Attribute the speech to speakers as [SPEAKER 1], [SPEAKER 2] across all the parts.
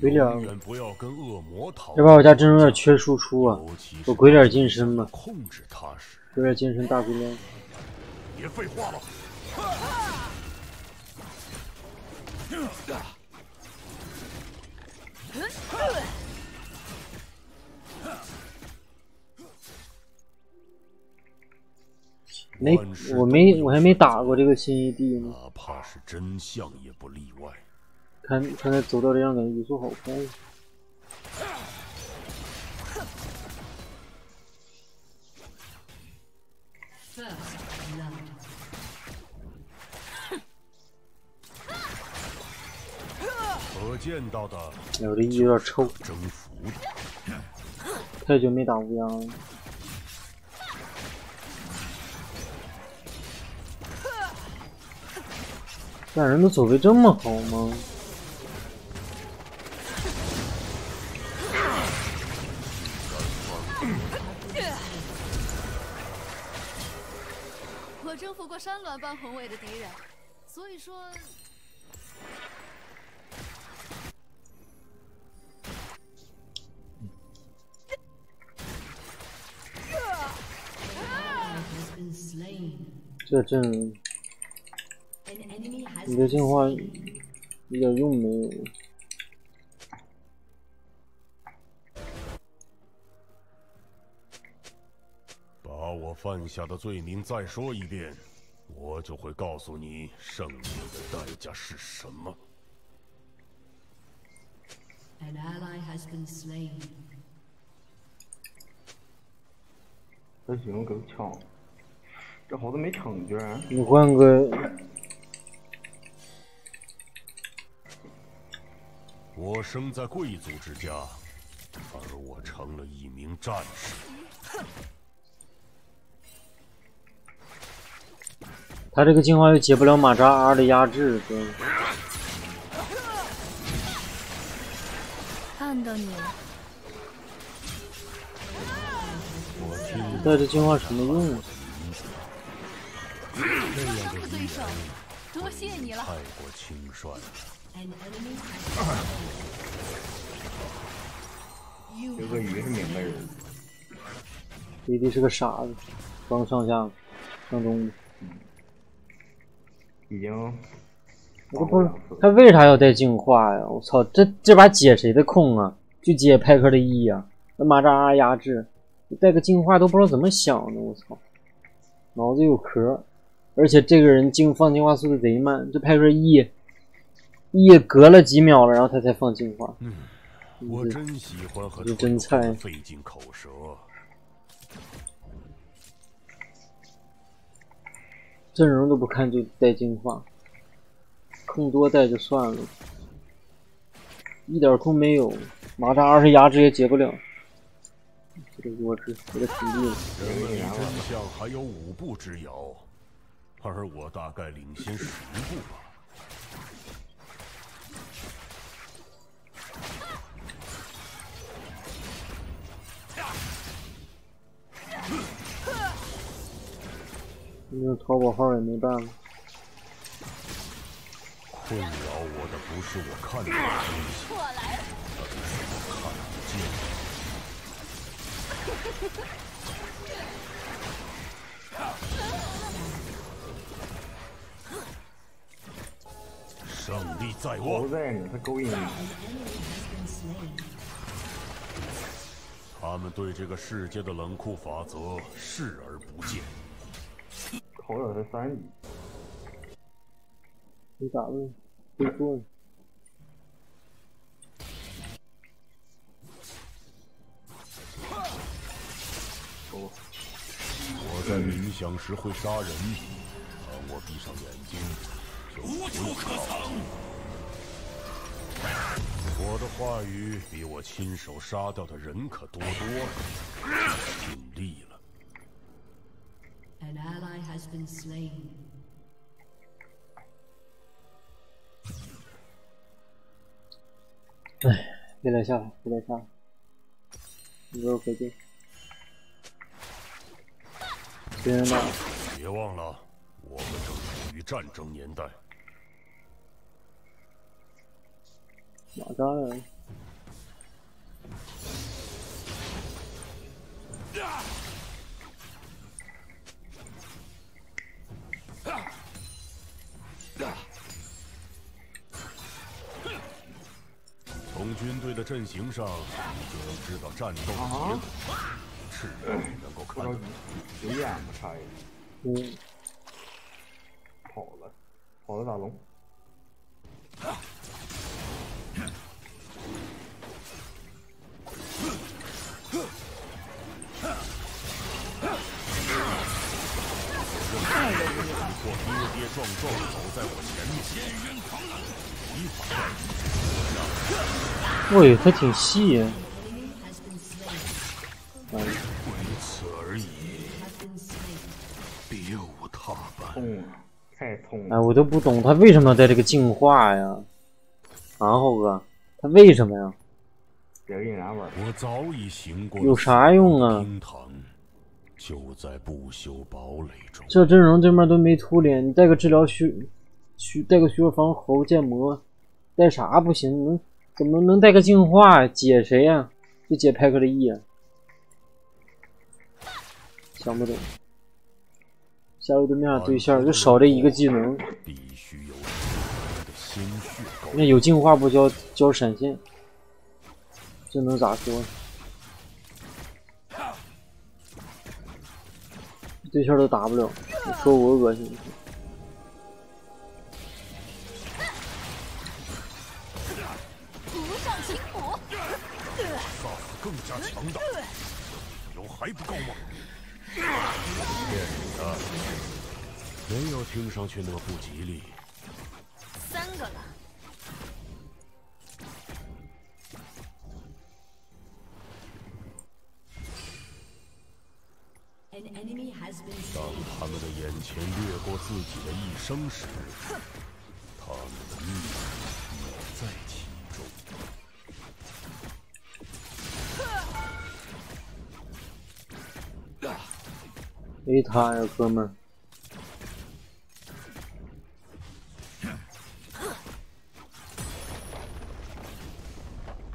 [SPEAKER 1] 鬼脸，
[SPEAKER 2] 要
[SPEAKER 1] 不然我家阵容有点缺输出啊，
[SPEAKER 2] 尤其是
[SPEAKER 1] 有鬼脸近身吧，鬼脸近身大鬼脸。
[SPEAKER 2] 别废话了。
[SPEAKER 1] 没，我没，我还没打过这个新 AD 呢。
[SPEAKER 2] 哪怕是真相也不例外。
[SPEAKER 1] 看，看他走到这样，感觉语速好快。
[SPEAKER 2] 可见到的，
[SPEAKER 1] 我这 E 有点臭。
[SPEAKER 2] 征服。
[SPEAKER 1] 太久没打乌鸦了。俩人的走位这么好吗？
[SPEAKER 3] 的敌人，所以说。
[SPEAKER 1] 这阵，你的进化一点用没有。
[SPEAKER 2] 把我犯下的罪名再说一遍，我就会告诉你胜利的代价是什么。
[SPEAKER 4] An ally has been slain.
[SPEAKER 5] 这行。这猴子没成居然。
[SPEAKER 1] 你换个。
[SPEAKER 2] 我生在贵族之家，而我成了一名战士。
[SPEAKER 1] 他这个进化又解不了马扎 R 的压制，哥。
[SPEAKER 3] 看到你了。
[SPEAKER 1] 带着进化什么用啊？
[SPEAKER 3] 这副对手，多谢你了。
[SPEAKER 2] 太过轻率了。
[SPEAKER 5] 这个鱼是明白人。
[SPEAKER 1] 弟弟是个傻子，刚上下，上中。
[SPEAKER 5] 已经。
[SPEAKER 1] 我都不他为啥要带净化呀！我操，这这把解谁的控啊？就解派克的 E 呀？那马扎压制，带个净化都不知道怎么想的，我操，脑子有壳。而且这个人净放净化速度贼慢，这派克 E E 隔了几秒了，然后他才放净化。
[SPEAKER 2] 嗯，我真喜欢和
[SPEAKER 1] 真菜
[SPEAKER 2] 费尽口舌。
[SPEAKER 1] 阵容都不看就带净化，控多带就算了，一点控没有，马扎二十压制也解不了。这个弱智，这个体力。
[SPEAKER 2] 人类真相还有五步之遥。而我大概领先十步吧。
[SPEAKER 1] 用淘宝号也没办法。
[SPEAKER 2] 困扰我的不是我看到的东西，而是我看不见。胜利在握。
[SPEAKER 5] 不在呢，他勾引你。
[SPEAKER 2] 他们对这个世界的冷酷法则视而不见。
[SPEAKER 5] 口有是三级。
[SPEAKER 1] 你咋的？会做。
[SPEAKER 2] 我在冥想时会杀人，当我闭上眼睛就。无处可藏。我的话语比我亲手杀掉的人可多多了，尽力了。
[SPEAKER 4] Has been slain.
[SPEAKER 1] 哎，别来下，别来下，你给我回去。天呐！
[SPEAKER 2] 别忘了，我们正处于战争年代。
[SPEAKER 1] 马扎
[SPEAKER 2] 阵型上，就能知道战斗的结果。赤人能够看
[SPEAKER 5] 不着
[SPEAKER 2] 得
[SPEAKER 5] 急，有烟吗？差一点
[SPEAKER 1] 嗯，
[SPEAKER 5] 跑了，跑了大龙。
[SPEAKER 2] 或跌跌撞撞走在我前面，一法
[SPEAKER 1] 喂，他挺细呀
[SPEAKER 4] ，has been slain.
[SPEAKER 1] 哎，
[SPEAKER 2] 仅此而已.别无他伴。
[SPEAKER 5] 冲啊！太冲
[SPEAKER 1] 哎，
[SPEAKER 5] 了！
[SPEAKER 1] 我都不懂他为什么要带这个净化呀？啊，浩哥，他为什么呀？
[SPEAKER 5] 别给你拿玩。
[SPEAKER 2] 我早已行过
[SPEAKER 1] 有啥用啊
[SPEAKER 2] 厅堂就在不朽堡垒中。
[SPEAKER 1] 这阵容这面都没突脸，你带个治疗虚虚，带个虚弱防喉建模，带啥不行？能怎么能带个净化？解谁呀、就解派克的 E 啊？想不懂。下路对面对线就少这一个技能，那有净化不交交闪现，这能咋说？对线都打不了，你说我恶心？
[SPEAKER 2] 还不够吗？骗你的，没有听上去那么不吉利。
[SPEAKER 3] 三个了。
[SPEAKER 2] 当他们的眼前掠过自己的一生时，
[SPEAKER 1] 没他呀，哥们儿。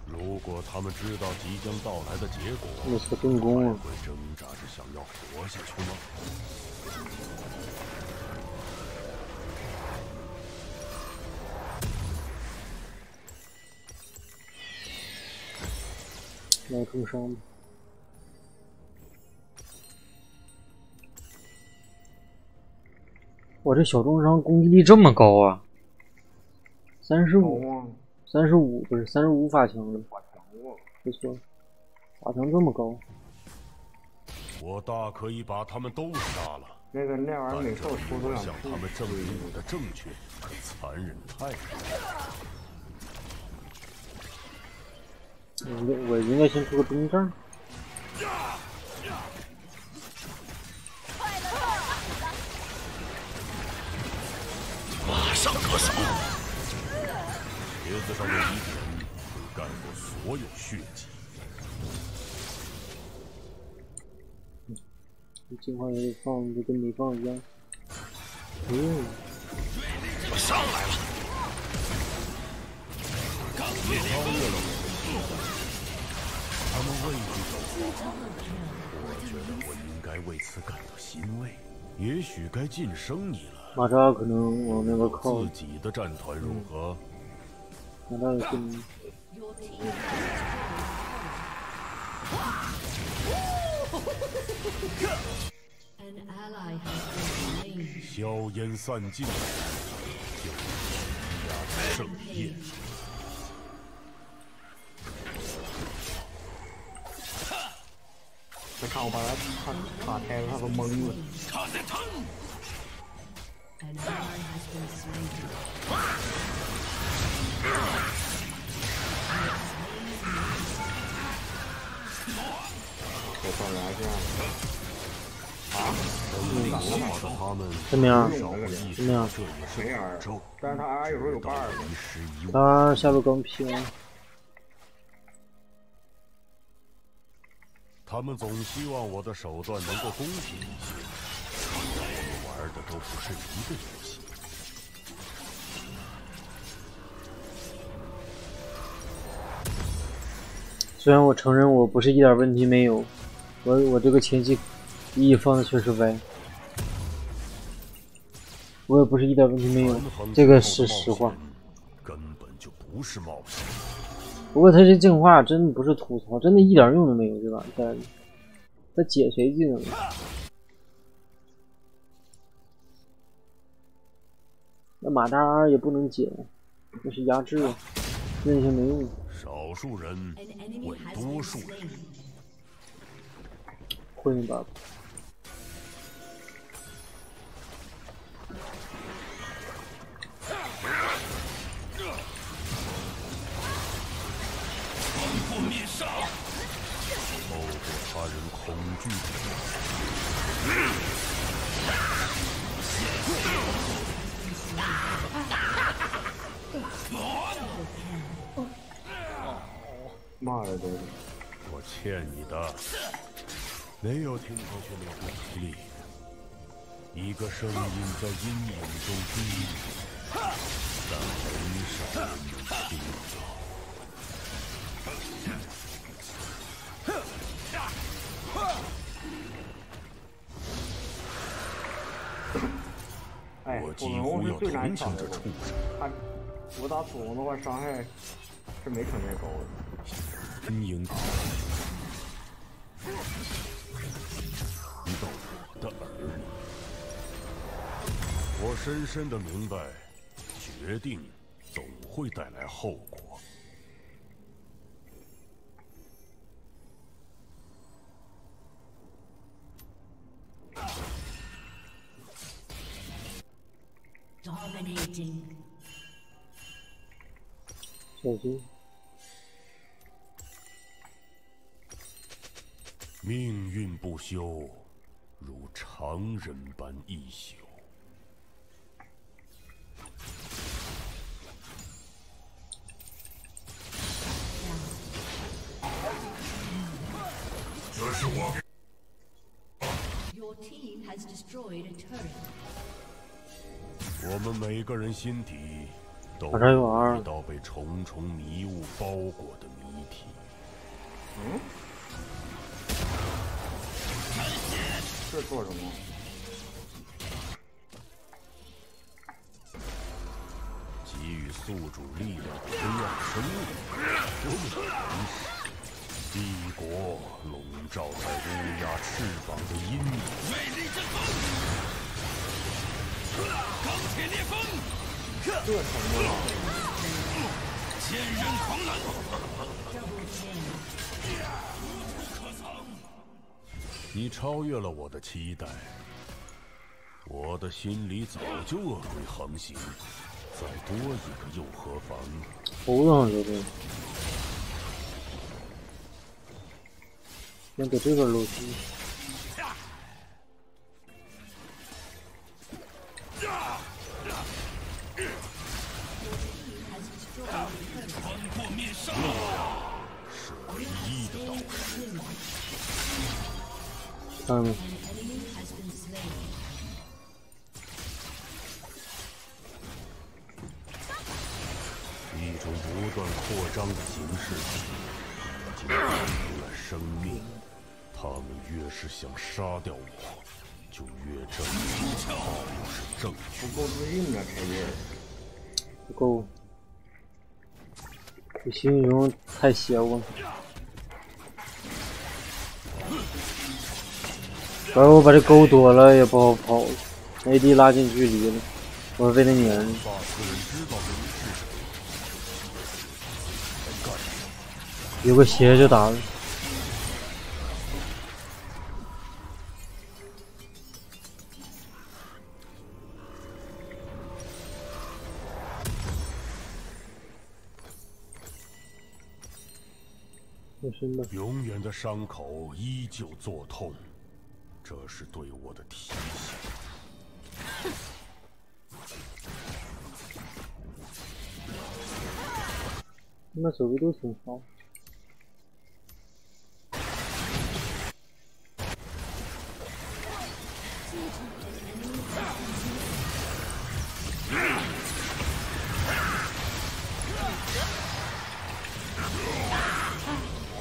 [SPEAKER 2] 如果他们知道即将到来的结果，
[SPEAKER 1] 我操，进攻
[SPEAKER 2] 会挣扎着想要活下去吗？
[SPEAKER 1] 来重伤吧。我这小重伤攻击力这么高啊！三十
[SPEAKER 5] 高
[SPEAKER 1] 五，三十五不是三十五法强了，
[SPEAKER 5] 我强。
[SPEAKER 1] 不错，法强这么高，
[SPEAKER 2] 我大可以把他们都杀了，
[SPEAKER 5] 那个那玩意儿
[SPEAKER 2] 但
[SPEAKER 5] 每次我
[SPEAKER 2] 这比
[SPEAKER 5] 出出两
[SPEAKER 2] 我向他们
[SPEAKER 5] 次
[SPEAKER 2] 证明我的正确可残忍太多。
[SPEAKER 1] 我我应该先出个中战。
[SPEAKER 2] 上可手！鞋子上的一点会盖过所有血迹。
[SPEAKER 1] 净化也放，就跟没放一样。嗯，
[SPEAKER 2] 上来了！他们畏惧走我觉得我应该为此感到欣慰。也许该晋升你了。
[SPEAKER 1] 马扎可能往那个靠
[SPEAKER 2] 自，己的战团如何？
[SPEAKER 1] 马扎也跟
[SPEAKER 4] Your team An ally has been slain.
[SPEAKER 2] 硝烟散尽，就是西亚的盛宴。
[SPEAKER 5] 这看我把他卡卡开了，他都懵了。
[SPEAKER 4] An ally has been slain.
[SPEAKER 5] 我当然这样。啊？
[SPEAKER 2] 我的他们
[SPEAKER 1] 怎么样？怎么样？
[SPEAKER 5] 但是他 R 有时候有
[SPEAKER 2] 物。
[SPEAKER 1] 他下路刚拼，
[SPEAKER 2] 他们总希望我的手段能够公平一些，的都不是一个游戏。
[SPEAKER 1] 虽然我承认我不是一点问题没有，我我这个前期一放的确实歪，我也不是一点问题没有，这个是实话。
[SPEAKER 2] 根本就不是冒险。
[SPEAKER 1] 不过他这净化真的不是吐槽，真的一点用都没有，对吧？在他解谁技能？马扎尔也不能解，那是压制，那些没用。
[SPEAKER 2] 少数人
[SPEAKER 4] has
[SPEAKER 2] 多数人.
[SPEAKER 1] 混吧。
[SPEAKER 2] 透过他人恐惧的
[SPEAKER 5] 骂的都是。
[SPEAKER 2] 我欠你的，没有听上去那股力。一个声音在阴影中低语，但很少人能听到。
[SPEAKER 5] 哎，
[SPEAKER 2] 我几乎要同情这畜生。
[SPEAKER 5] 他我打普龙的话，伤害是没成见高的。
[SPEAKER 2] 阴影口，听到我的耳里，我深深的明白，决定总会带来后果。
[SPEAKER 1] 边。
[SPEAKER 2] 命运不休，如常人般一宿。这是我。我们每个人心底。一道被重重迷雾包裹的谜题。
[SPEAKER 5] 嗯？这做什么？
[SPEAKER 2] 给予宿主力量的黑暗生物，终于帝国笼罩在乌鸦翅膀的阴影。
[SPEAKER 5] 这程度了？
[SPEAKER 2] 你超越了我的期待，我的心里早就恶鬼横行，再多一个又何妨？
[SPEAKER 1] 头上有点。先给这个露出。
[SPEAKER 2] 是唯一的道路。
[SPEAKER 1] 看到没
[SPEAKER 4] ？An enemy has been slain.
[SPEAKER 2] 一种不断扩张的形式，已经了生命。他们越是想杀掉我，就越证明道路是正确
[SPEAKER 5] 不够自信啊，开业。
[SPEAKER 1] 不够。这新英雄太邪乎了。反正我把这钩躲了也不好跑，AD 拉近距离了，我被他撵。
[SPEAKER 2] 人，
[SPEAKER 1] 有个鞋就打了。有身吧，
[SPEAKER 2] 永远的伤口依旧作痛，这是对我的提醒。
[SPEAKER 1] 那手臂都挺好。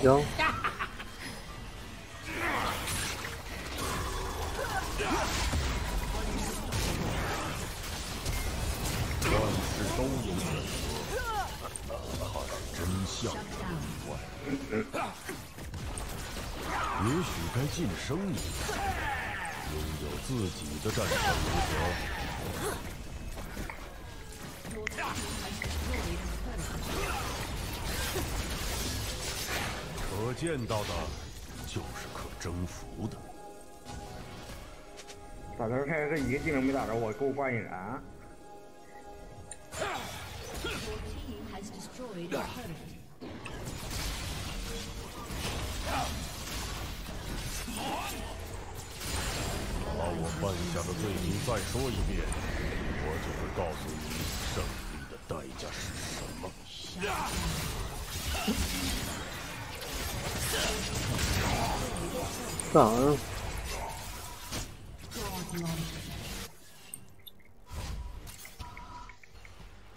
[SPEAKER 1] 行，
[SPEAKER 2] 万事都有选择，看真相于外。也许该晋升一下，拥有自己的战场规则。见到的，就是可征服的。
[SPEAKER 5] 咋的？开这一个技能没打着我，给我挂引燃。
[SPEAKER 4] Your team has destroyed.
[SPEAKER 2] 把我犯下的罪名再说一遍，我就会告诉你胜利的代价是什么。
[SPEAKER 1] 干啥呀？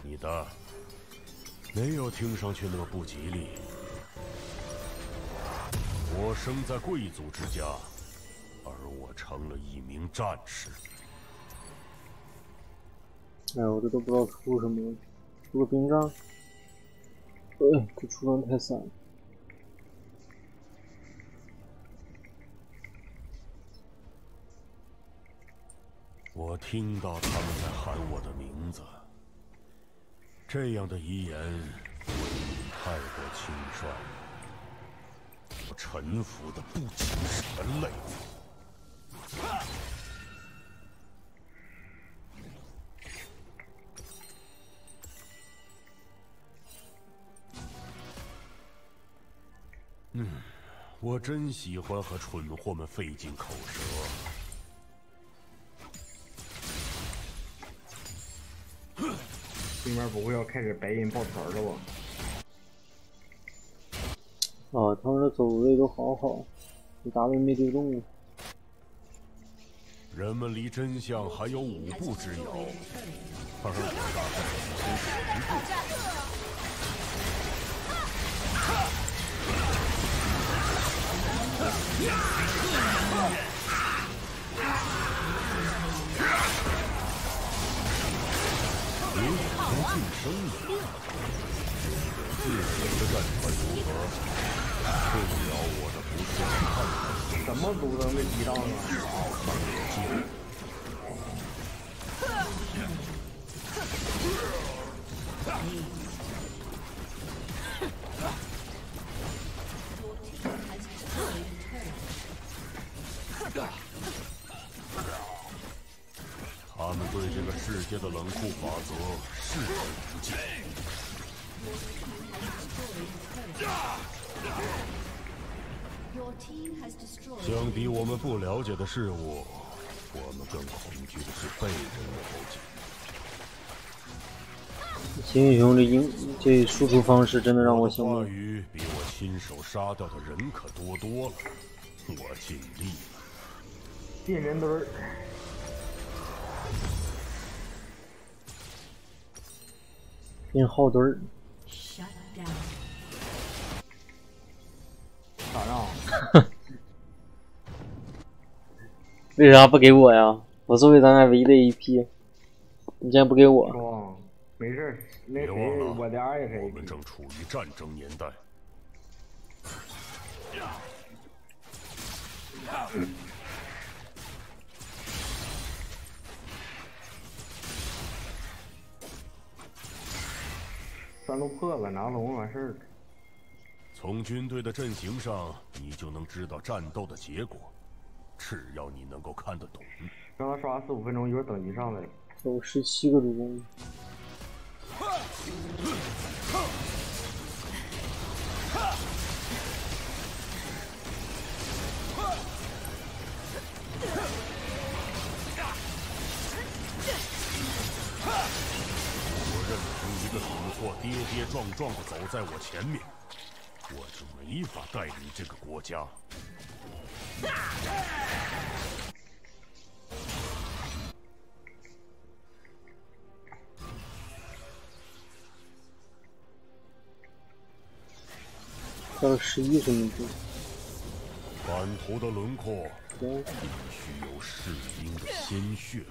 [SPEAKER 2] 你的没有听上去那么不吉利。我生在贵族之家，而我成了一名战士。
[SPEAKER 1] 哎，我这都不知道出什么，出个兵杖。哎，这出装太散了。
[SPEAKER 2] 我听到他们在喊我的名字，这样的遗言未免太过轻率了。我臣服的不仅是人类。嗯，我真喜欢和蠢货们费尽口舌。
[SPEAKER 5] 对面不会要开始白银抱团了吧？
[SPEAKER 1] 啊，他们这走位都好好，这大位没丢中。
[SPEAKER 2] 人们离真相还有五步之遥，而我大概只有十步。也许该晋升了。自己的战团如何？困扰我的不是看法。
[SPEAKER 5] 怎么都能被击到呢？
[SPEAKER 2] 他界的冷酷法则视而不见。相比我们不了解的事物，我们更恐惧的是被人了解。
[SPEAKER 1] 新英雄这英这输出方式真的让我想
[SPEAKER 2] 话
[SPEAKER 1] 到，
[SPEAKER 2] 语比我亲手杀掉的人可多多了，我尽力了。
[SPEAKER 5] 进人堆儿，
[SPEAKER 1] 变耗墩儿。
[SPEAKER 5] 咋样？
[SPEAKER 1] 为啥不给我呀？我作为咱俩唯一的 AP，你竟然不给我？
[SPEAKER 5] 没事儿，那谁，我的也是
[SPEAKER 2] 我们。正处于战争年代。
[SPEAKER 5] 山都破了，拿龙完事儿了。
[SPEAKER 2] 从军队的阵型上，你就能知道战斗的结果。只要你能够看得懂，
[SPEAKER 5] 让他刷四五分钟，一会儿等级上来了。
[SPEAKER 1] 有十七个主公，
[SPEAKER 2] 凭一个蠢货跌跌撞撞的走在我前面，我就没法带领这个国家。
[SPEAKER 1] 到了十一分钟，
[SPEAKER 2] 版图的轮廓，必须有士兵的鲜血。